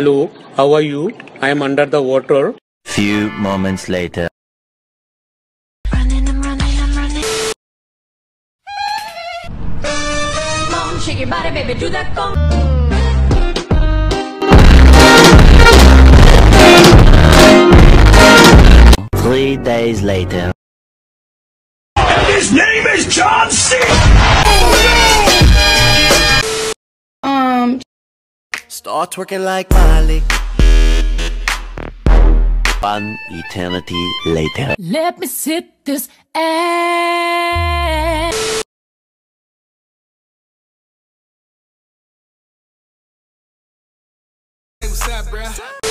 Hello, how are you? I am under the water. Few moments later. Running, I'm running, I'm running. Come shake your body, baby, do that con. Three days later. His name is John C. Start twerking like Miley. One eternity later. let me sit this ass. What's up, bruh?